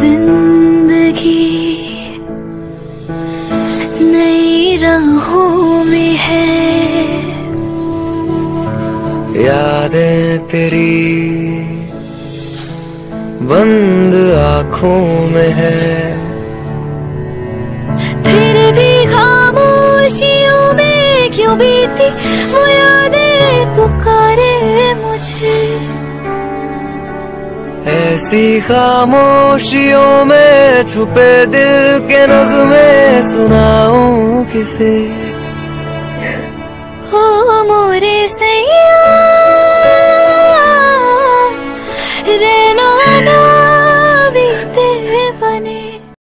ज़िंदगी नई राहों में है। यादें तेरी बंद आँखों में है। फिर भी खामोशियों में क्यों बीती मुझे ऐसी खामोशियों में छुपे दिल के नगमे सुनाऊ किसे? हो मोरे सैया रहना